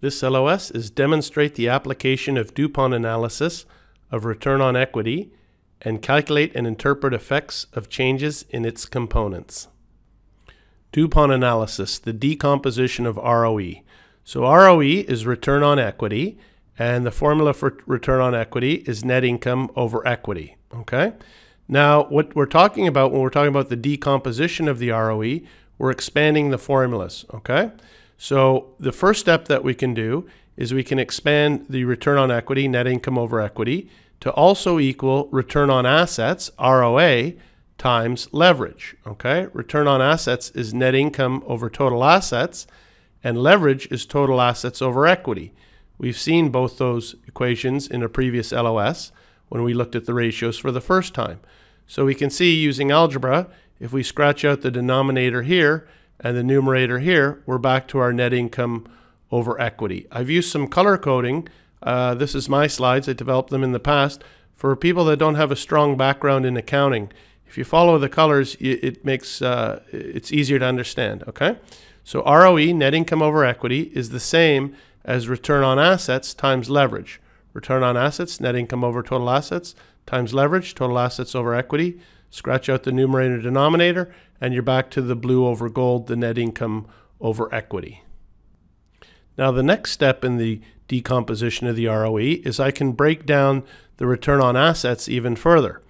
This LOS is demonstrate the application of DuPont analysis of return on equity and calculate and interpret effects of changes in its components. DuPont analysis, the decomposition of ROE. So ROE is return on equity, and the formula for return on equity is net income over equity. Okay? Now, what we're talking about when we're talking about the decomposition of the ROE, we're expanding the formulas. Okay? So the first step that we can do is we can expand the return on equity, net income over equity, to also equal return on assets, ROA, times leverage. Okay, return on assets is net income over total assets, and leverage is total assets over equity. We've seen both those equations in a previous LOS when we looked at the ratios for the first time. So we can see using algebra, if we scratch out the denominator here and the numerator here, we're back to our net income over equity. I've used some color coding. Uh, this is my slides. I developed them in the past for people that don't have a strong background in accounting if you follow the colors, it makes uh, it's easier to understand. Okay, so ROE, net income over equity, is the same as return on assets times leverage. Return on assets, net income over total assets times leverage, total assets over equity. Scratch out the numerator denominator, and you're back to the blue over gold, the net income over equity. Now, the next step in the decomposition of the ROE is I can break down the return on assets even further.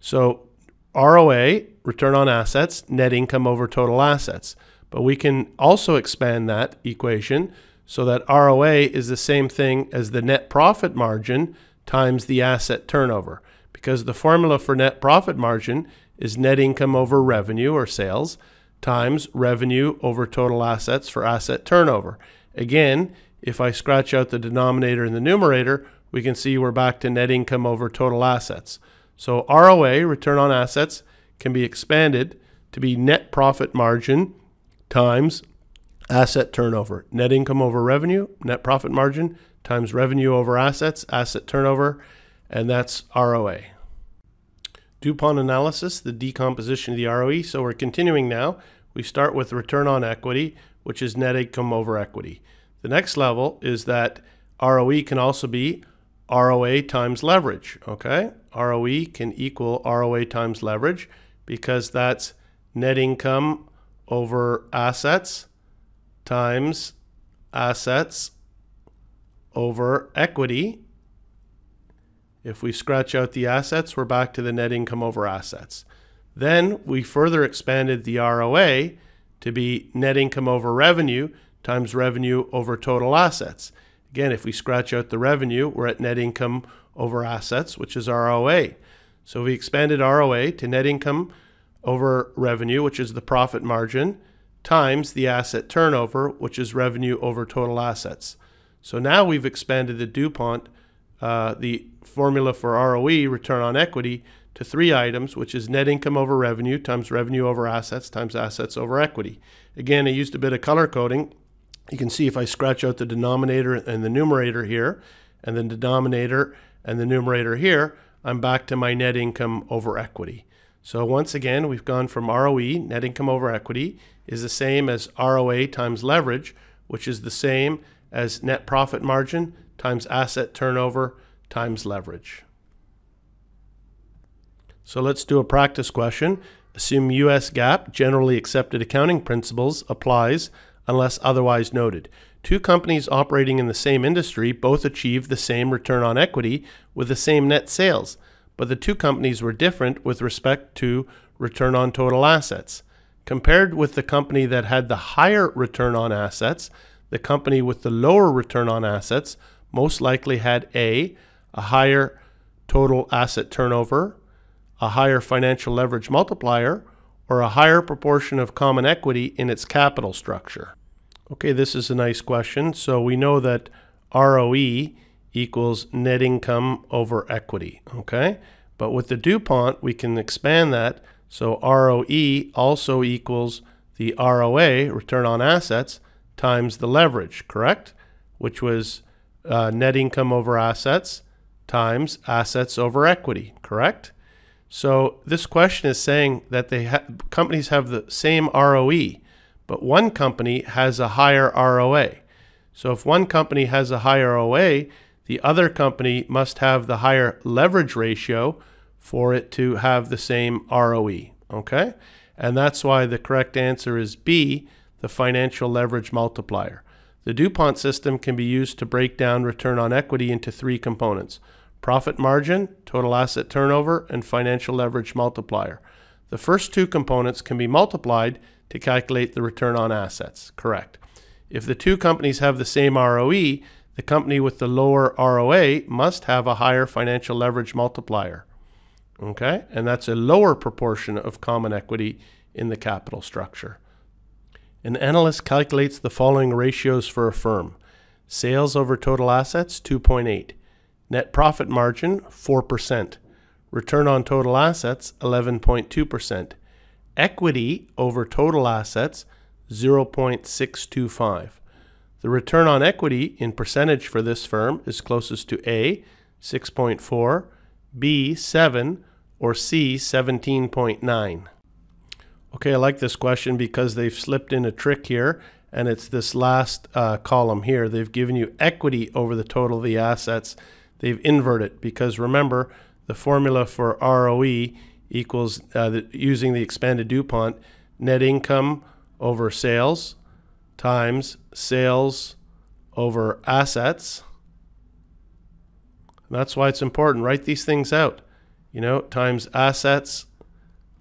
So ROA, return on assets, net income over total assets. But we can also expand that equation so that ROA is the same thing as the net profit margin times the asset turnover. Because the formula for net profit margin is net income over revenue or sales times revenue over total assets for asset turnover. Again, if I scratch out the denominator and the numerator, we can see we're back to net income over total assets. So ROA, return on assets, can be expanded to be net profit margin times asset turnover. Net income over revenue, net profit margin times revenue over assets, asset turnover, and that's ROA. DuPont analysis, the decomposition of the ROE. So we're continuing now. We start with return on equity, which is net income over equity. The next level is that ROE can also be ROA times leverage, okay? ROE can equal ROA times leverage because that's net income over assets times assets over equity. If we scratch out the assets, we're back to the net income over assets. Then we further expanded the ROA to be net income over revenue times revenue over total assets. Again, if we scratch out the revenue, we're at net income over assets, which is ROA. So we expanded ROA to net income over revenue, which is the profit margin, times the asset turnover, which is revenue over total assets. So now we've expanded the DuPont, uh, the formula for ROE, return on equity, to three items, which is net income over revenue times revenue over assets times assets over equity. Again, I used a bit of color coding you can see if I scratch out the denominator and the numerator here, and the denominator and the numerator here, I'm back to my net income over equity. So once again, we've gone from ROE, net income over equity, is the same as ROA times leverage, which is the same as net profit margin times asset turnover times leverage. So let's do a practice question. Assume US GAAP, generally accepted accounting principles, applies unless otherwise noted. Two companies operating in the same industry both achieve the same return on equity with the same net sales, but the two companies were different with respect to return on total assets. Compared with the company that had the higher return on assets, the company with the lower return on assets most likely had A, a higher total asset turnover, a higher financial leverage multiplier, or a higher proportion of common equity in its capital structure? Okay, this is a nice question. So we know that ROE equals net income over equity, okay? But with the DuPont, we can expand that. So ROE also equals the ROA, return on assets, times the leverage, correct? Which was uh, net income over assets times assets over equity, correct? So this question is saying that they ha companies have the same ROE, but one company has a higher ROA. So if one company has a higher ROA, the other company must have the higher leverage ratio for it to have the same ROE. Okay? And that's why the correct answer is B, the financial leverage multiplier. The DuPont system can be used to break down return on equity into three components profit margin, total asset turnover, and financial leverage multiplier. The first two components can be multiplied to calculate the return on assets. Correct. If the two companies have the same ROE, the company with the lower ROA must have a higher financial leverage multiplier. Okay? And that's a lower proportion of common equity in the capital structure. An analyst calculates the following ratios for a firm sales over total assets, 2.8. Net profit margin, 4%. Return on total assets, 11.2%. Equity over total assets, 0.625. The return on equity in percentage for this firm is closest to A, 6.4, B, 7, or C, 17.9. Okay, I like this question because they've slipped in a trick here, and it's this last uh, column here. They've given you equity over the total of the assets they've inverted because remember the formula for ROE equals uh, the, using the expanded DuPont net income over sales times sales over assets. That's why it's important. Write these things out. You know, times assets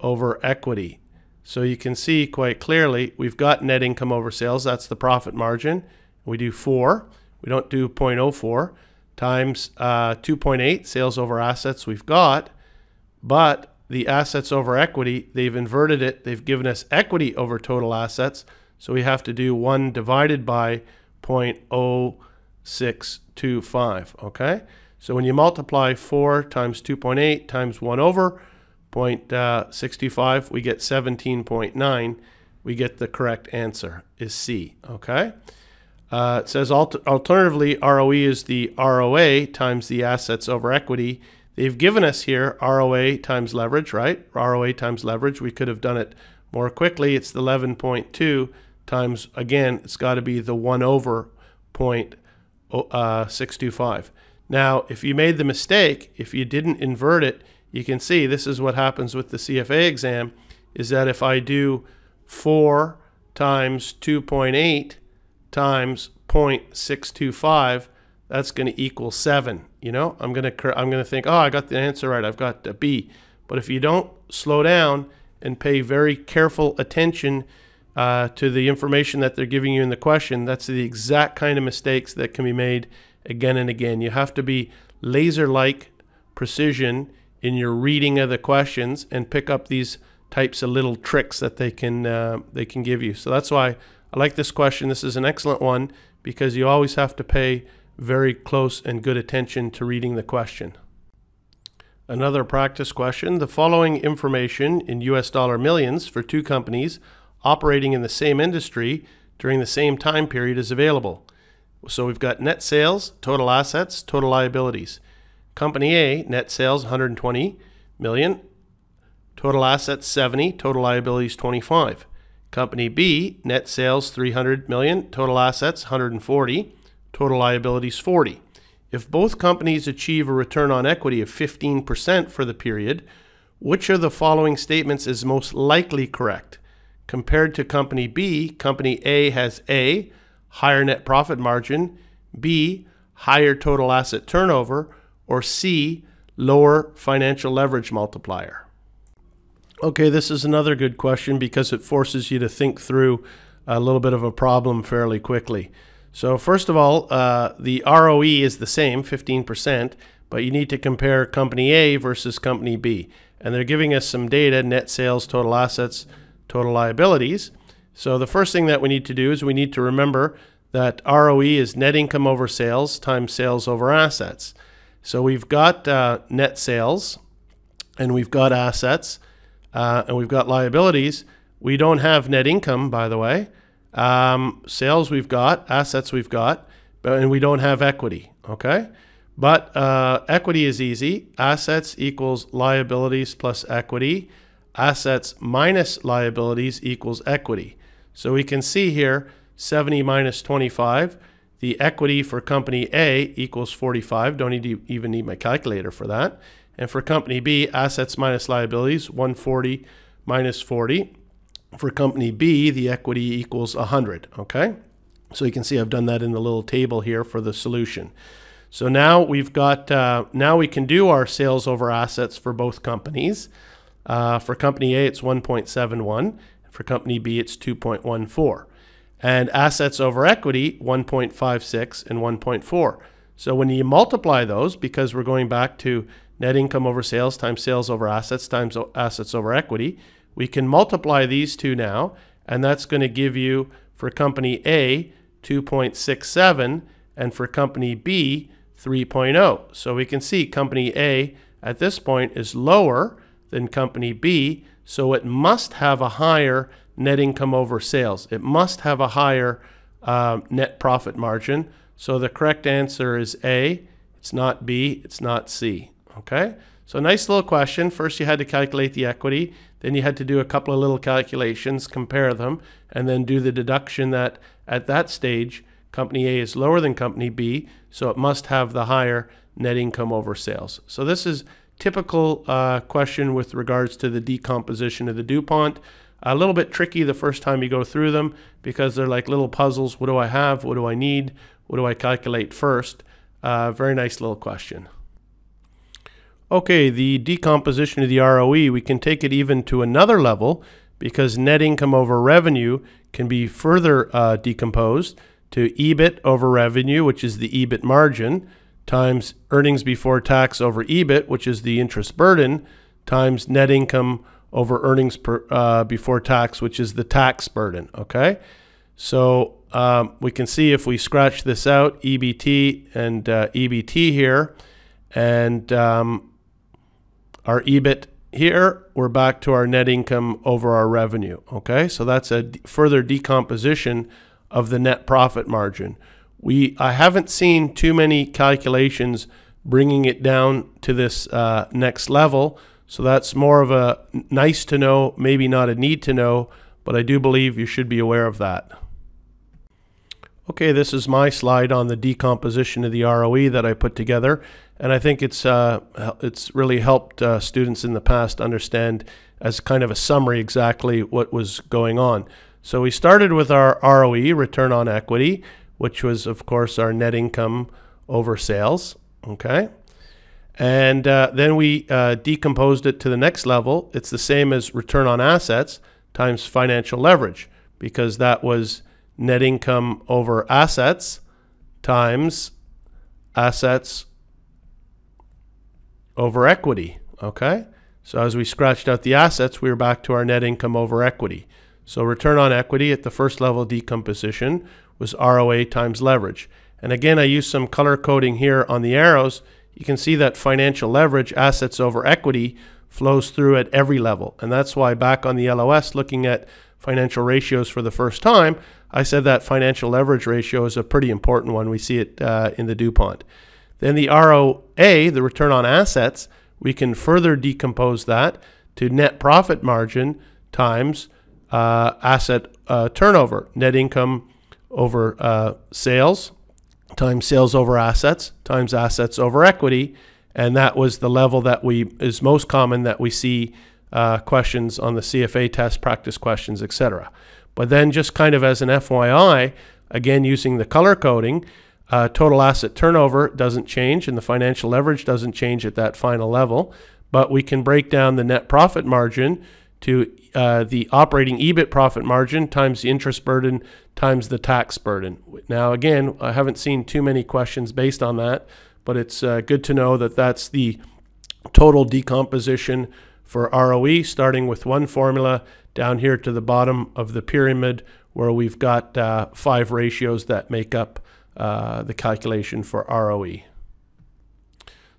over equity. So you can see quite clearly we've got net income over sales. That's the profit margin. We do 4. We don't do 0.04 times uh, 2.8 sales over assets we've got, but the assets over equity, they've inverted it. They've given us equity over total assets. So we have to do 1 divided by 0.0625, okay? So when you multiply 4 times 2.8 times 1 over 0.65, we get 17.9. We get the correct answer is C, okay? Uh, it says alternatively, ROE is the ROA times the assets over equity. They've given us here ROA times leverage, right? ROA times leverage. We could have done it more quickly. It's the 11.2 times, again, it's got to be the 1 over uh, 625. Now, if you made the mistake, if you didn't invert it, you can see this is what happens with the CFA exam, is that if I do 4 times 2.8, times 0.625, that's going to equal 7. You know, I'm going to I'm going to think, "Oh, I got the answer right. I've got a B." But if you don't slow down and pay very careful attention uh, to the information that they're giving you in the question, that's the exact kind of mistakes that can be made again and again. You have to be laser-like precision in your reading of the questions and pick up these types of little tricks that they can uh, they can give you. So that's why I like this question. This is an excellent one because you always have to pay very close and good attention to reading the question. Another practice question. The following information in US dollar millions for two companies operating in the same industry during the same time period is available. So we've got net sales, total assets, total liabilities. Company A, net sales 120 million, total assets 70, total liabilities 25. Company B, net sales 300 million, total assets 140, total liabilities 40. If both companies achieve a return on equity of 15% for the period, which of the following statements is most likely correct? Compared to company B, company A has A, higher net profit margin, B, higher total asset turnover, or C, lower financial leverage multiplier. Okay, this is another good question because it forces you to think through a little bit of a problem fairly quickly. So first of all, uh, the ROE is the same, 15%, but you need to compare company A versus company B. And they're giving us some data, net sales, total assets, total liabilities. So the first thing that we need to do is we need to remember that ROE is net income over sales times sales over assets. So we've got uh, net sales and we've got assets uh, and we've got liabilities. We don't have net income, by the way. Um, sales we've got, assets we've got, but, and we don't have equity. Okay, but uh, equity is easy. Assets equals liabilities plus equity. Assets minus liabilities equals equity. So we can see here 70 minus 25. The equity for company A equals 45. Don't need to even need my calculator for that. And for company B, assets minus liabilities, 140 minus 40. For company B, the equity equals 100, okay? So you can see I've done that in the little table here for the solution. So now we've got, uh, now we can do our sales over assets for both companies. Uh, for company A, it's 1.71. For company B, it's 2.14. And assets over equity, 1.56 and 1.4. So when you multiply those, because we're going back to net income over sales times sales over assets times assets over equity, we can multiply these two now, and that's going to give you for company A 2.67 and for company B 3.0. So we can see company A at this point is lower than company B, so it must have a higher net income over sales. It must have a higher uh, net profit margin. So the correct answer is A. It's not B. It's not C. Okay? So nice little question. First you had to calculate the equity. Then you had to do a couple of little calculations, compare them, and then do the deduction that at that stage, company A is lower than company B, so it must have the higher net income over sales. So this is typical uh, question with regards to the decomposition of the DuPont. A little bit tricky the first time you go through them because they're like little puzzles. What do I have? What do I need? What do I calculate first? Uh, very nice little question. Okay, the decomposition of the ROE, we can take it even to another level because net income over revenue can be further uh, decomposed to EBIT over revenue, which is the EBIT margin, times earnings before tax over EBIT, which is the interest burden, times net income over earnings per, uh, before tax, which is the tax burden. Okay, so um, we can see if we scratch this out, EBT and uh, EBT here, and um, our EBIT here, we're back to our net income over our revenue. Okay, so that's a further decomposition of the net profit margin. We I haven't seen too many calculations bringing it down to this uh, next level. So that's more of a nice to know, maybe not a need to know, but I do believe you should be aware of that. Okay, this is my slide on the decomposition of the ROE that I put together, and I think it's uh, it's really helped uh, students in the past understand as kind of a summary exactly what was going on. So we started with our ROE, return on equity, which was of course our net income over sales. Okay, and uh, then we uh, decomposed it to the next level. It's the same as return on assets times financial leverage because that was net income over assets times assets over equity. Okay? So as we scratched out the assets, we were back to our net income over equity. So return on equity at the first level decomposition was ROA times leverage. And again, I used some color coding here on the arrows. You can see that financial leverage, assets over equity, flows through at every level. And that's why back on the LOS, looking at financial ratios for the first time, I said that financial leverage ratio is a pretty important one. We see it uh, in the DuPont. Then the ROA, the return on assets, we can further decompose that to net profit margin times uh, asset uh, turnover, net income over uh, sales times sales over assets times assets over equity. And that was the level that we is most common that we see uh, questions on the CFA test, practice questions, etc. But then, just kind of as an FYI, again using the color coding, uh, total asset turnover doesn't change and the financial leverage doesn't change at that final level. But we can break down the net profit margin to uh, the operating EBIT profit margin times the interest burden times the tax burden. Now, again, I haven't seen too many questions based on that, but it's uh, good to know that that's the total decomposition for ROE, starting with one formula down here to the bottom of the pyramid where we've got uh, five ratios that make up uh, the calculation for ROE.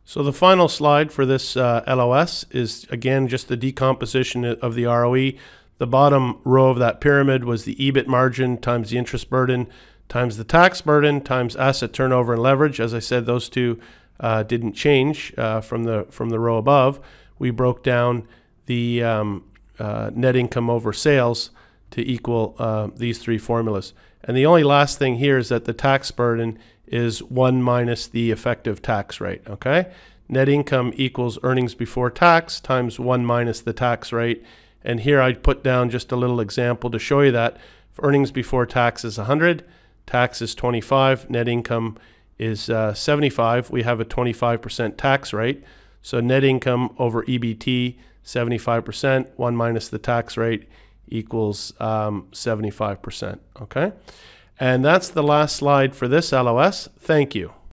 So the final slide for this uh, LOS is again just the decomposition of the ROE. The bottom row of that pyramid was the EBIT margin times the interest burden times the tax burden times asset turnover and leverage. As I said, those two uh, didn't change uh, from the from the row above we broke down the um, uh, net income over sales to equal uh, these three formulas. And the only last thing here is that the tax burden is 1 minus the effective tax rate, okay? Net income equals earnings before tax times 1 minus the tax rate. And here I put down just a little example to show you that if earnings before tax is 100, tax is 25, net income is uh, 75, we have a 25% tax rate. So net income over EBT, 75%, 1 minus the tax rate equals um, 75%. Okay? And that's the last slide for this LOS. Thank you.